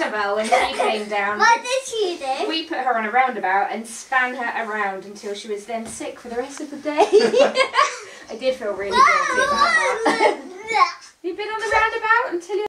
Isabel, when she came down, What did she do? we put her on a roundabout and span her around until she was then sick for the rest of the day. I did feel really guilty about that. You've been on the roundabout until you